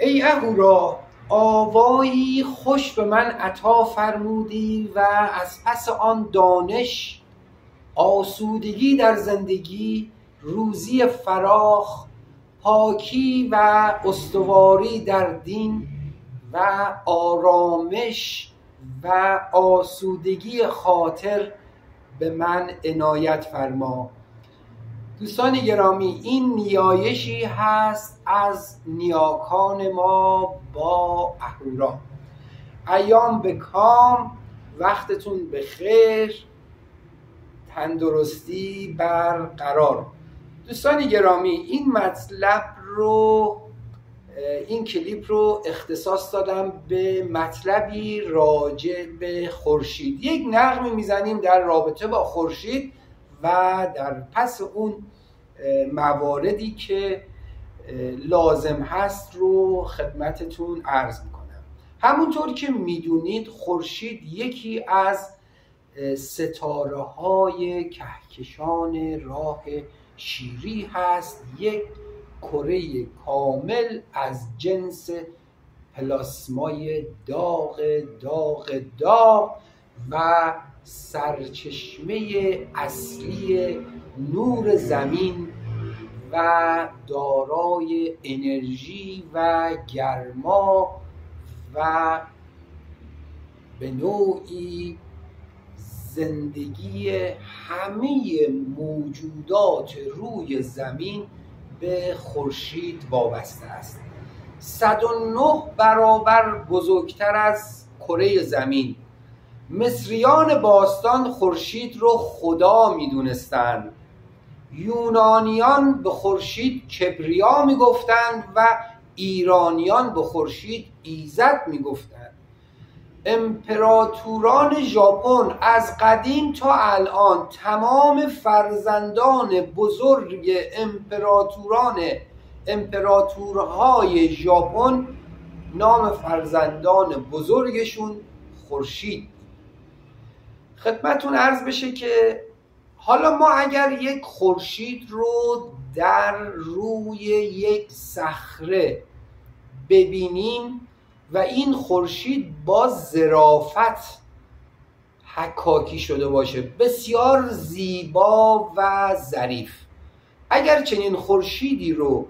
ای اهورا آوایی خوش به من عطا فرمودی و از پس آن دانش آسودگی در زندگی روزی فراخ پاکی و استواری در دین و آرامش و آسودگی خاطر به من عنایت فرما. دوستان گرامی این نیایشی هست از نیاکان ما با اهورا. ایام به کام وقتتون به خیر تندرستی برقرار. دوستان گرامی این مطلب رو این کلیپ رو اختصاص دادم به مطلبی راجع به خورشید. یک نقمی می‌زنیم در رابطه با خورشید. و در پس اون مواردی که لازم هست رو خدمتتون عرض می‌کنم. همونطور که می‌دونید خورشید یکی از ستاره های کهکشان راه شیری هست. یک کره کامل از جنس پلاسمای داغ داغ داغ و سرچشمه اصلی نور زمین و دارای انرژی و گرما و به نوعی زندگی همه موجودات روی زمین به خورشید وابسته است. 109 برابر بزرگتر از کره زمین. مصریان باستان خورشید رو خدا می‌دونستند. یونانیان به خورشید کبریا می‌گفتند و ایرانیان به خورشید ایزد می‌گفتند. امپراتوران ژاپن از قدیم تا الان تمام فرزندان بزرگ امپراتوران امپراتورهای ژاپن نام فرزندان بزرگشون خورشید خدمتون عرض بشه که حالا ما اگر یک خورشید رو در روی یک صخره ببینیم و این خورشید با ظرافت حکاکی شده باشه بسیار زیبا و ظریف. اگر چنین خورشیدی رو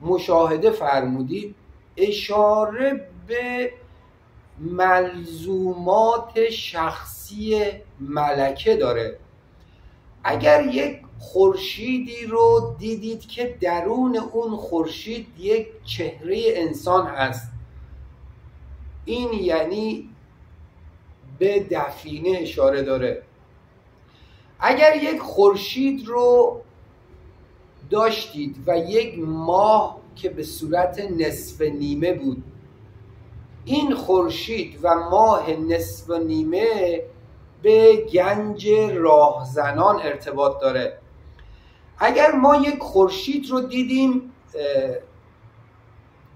مشاهده فرمودید اشاره به ملزومات شخصی ملکه داره. اگر یک خورشیدی رو دیدید که درون اون خورشید یک چهره انسان هست این یعنی به دفینه اشاره داره. اگر یک خورشید رو داشتید و یک ماه که به صورت نصف نیمه بود این خورشید و ماه نصف نیمه به گنج راهزنان ارتباط داره. اگر ما یک خورشید رو دیدیم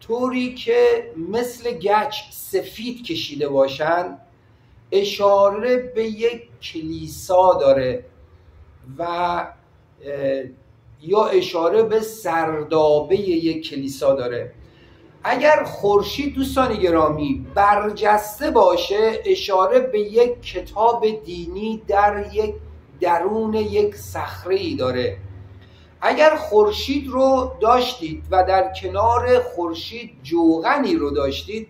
طوری که مثل گچ سفید کشیده باشند اشاره به یک کلیسا داره و یا اشاره به سردابه یک کلیسا داره. اگر خورشید دوستان گرامی برجسته باشه اشاره به یک کتاب دینی در یک درون یک صخره ای داره. اگر خورشید رو داشتید و در کنار خورشید جوغنی رو داشتید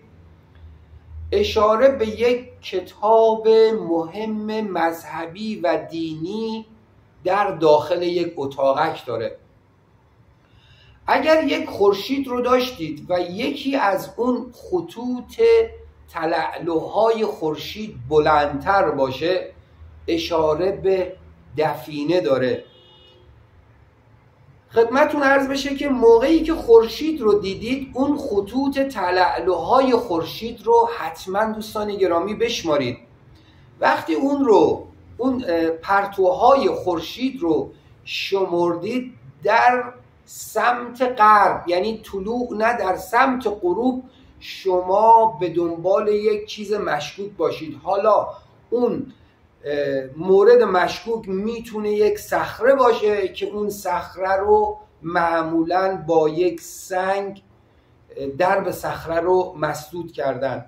اشاره به یک کتاب مهم مذهبی و دینی در داخل یک اتاقک داره. اگر یک خورشید رو داشتید و یکی از اون خطوط تلعلوهای خورشید بلندتر باشه اشاره به دفینه داره. خدمتون عرض بشه که موقعی که خورشید رو دیدید اون خطوط تلعلوهای خورشید رو حتما دوستان گرامی بشمارید. وقتی اون رو اون پرتوهای خورشید رو شمردید در سمت غرب یعنی طلوع نه در سمت غروب شما به دنبال یک چیز مشکوک باشید. حالا اون مورد مشکوک می‌تونه یک صخره باشه که اون صخره رو معمولا با یک سنگ درب صخره رو مسدود کردن.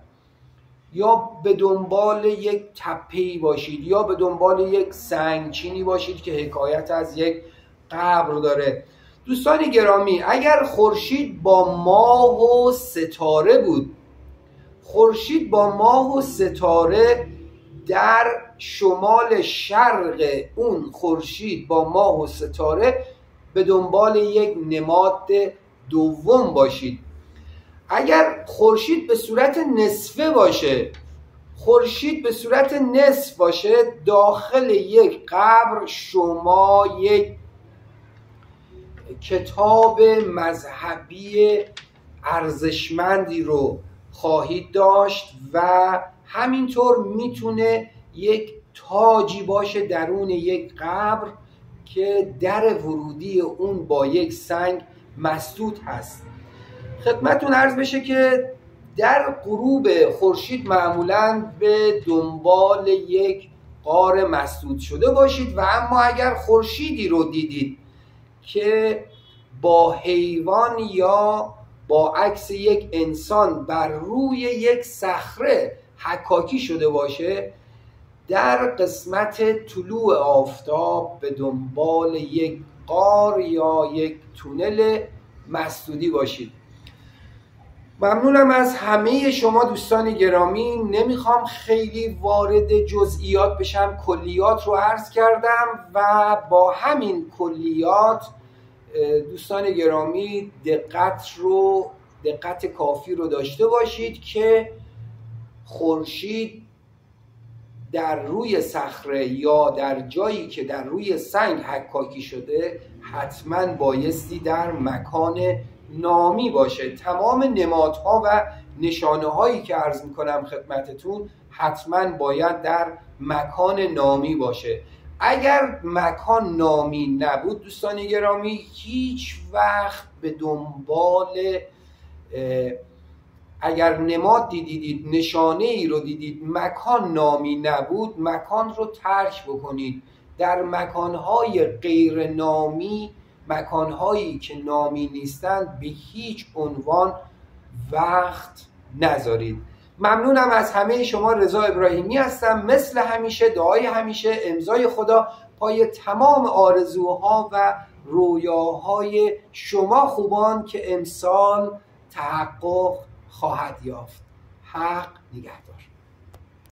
یا به دنبال یک تپهی باشید یا به دنبال یک سنگچینی باشید که حکایت از یک قبر داره. دوستان گرامی اگر خورشید با ماه و ستاره بود خورشید با ماه و ستاره در شمال شرق اون خورشید با ماه و ستاره به دنبال یک نماد دوم باشید. اگر خورشید به صورت نصفه باشه خورشید به صورت نصف باشه داخل یک قبر شما یک کتاب مذهبی ارزشمندی رو خواهید داشت و همینطور می‌تونه یک تاجی باشه درون یک قبر که در ورودی اون با یک سنگ مسدود هست. خدمتون عرض بشه که در غروب خورشید معمولا به دنبال یک قار مسدود شده باشید و اما اگر خورشیدی رو دیدید که با حیوان یا با عکس یک انسان بر روی یک صخره حکاکی شده باشه در قسمت طلوع آفتاب به دنبال یک قار یا یک تونل مسدودی باشید. ممنونم از همه شما دوستان گرامی. نمی‌خوام خیلی وارد جزئیات بشم. کلیات رو عرض کردم و با همین کلیات دوستان گرامی دقت رو دقت کافی رو داشته باشید که خورشید در روی صخره یا در جایی که در روی سنگ حکاکی شده حتما بایستی در مکان نامی باشه. تمام نمادها و نشانه هایی که عرض می‌کنم خدمتتون حتما باید در مکان نامی باشه. اگر مکان نامی نبود دوستان گرامی هیچ وقت به دنبال اگر نماد دیدید نشانه ای رو دیدید مکان نامی نبود مکان رو ترک بکنید. در مکانهای غیر نامی مکانهایی که نامی نیستند به هیچ عنوان وقت نذارید. ممنونم از همه شما. رضا ابراهیمی هستم. مثل همیشه دعای همیشه امضای خدا پای تمام آرزوها و رویاهای شما خوبان که امسال تحقق خواهد یافت. حق نگهدار.